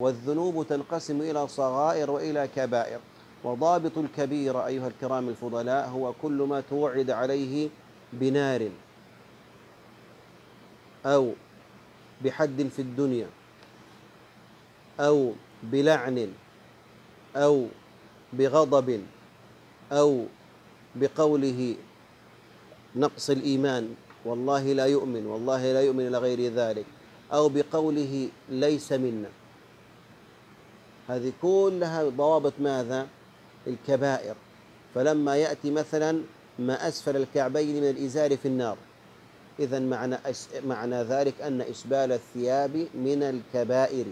والذنوب تنقسم إلى صغائر وإلى كبائر. وضابط الكبيرة أيها الكرام الفضلاء هو كل ما توعد عليه بنار أو بحد في الدنيا أو بلعن أو بغضب أو بقوله نقص الإيمان. والله لا يؤمن والله لا يؤمن إلى غير ذلك. أو بقوله ليس منا. هذه كلها ضوابط ماذا؟ الكبائر. فلما يأتي مثلا ما أسفل الكعبين من الإزار في النار. إذا معنى, معنى ذلك أن إسبال الثياب من الكبائر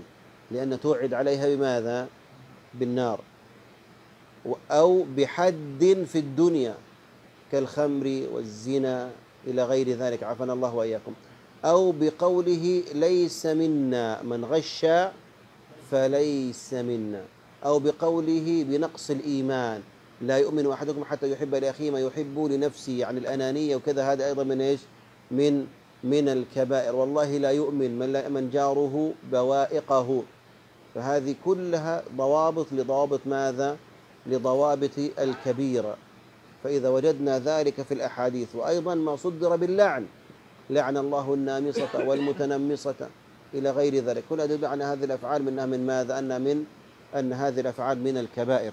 لأن توعد عليها بماذا؟ بالنار. أو بحد في الدنيا كالخمر والزنا إلى غير ذلك. عافانا الله وإياكم. أو بقوله ليس منا من غش فليس منا. أو بقوله بنقص الإيمان لا يؤمن أحدكم حتى يحب لأخيه ما يحب لنفسه يعني الأنانية وكذا هذا أيضا من إيش؟ من من الكبائر. والله لا يؤمن من لا يأمن جاره بوائقه. فهذه كلها ضوابط لضوابط ماذا؟ لضوابط الكبيرة. فإذا وجدنا ذلك في الأحاديث وأيضا ما صدر باللعن لعن الله النامصة والمتنمصة. إلى غير ذلك. كل يدل على هذه الأفعال منها من ماذا؟ أن من أن هذه الأفعال من الكبائر.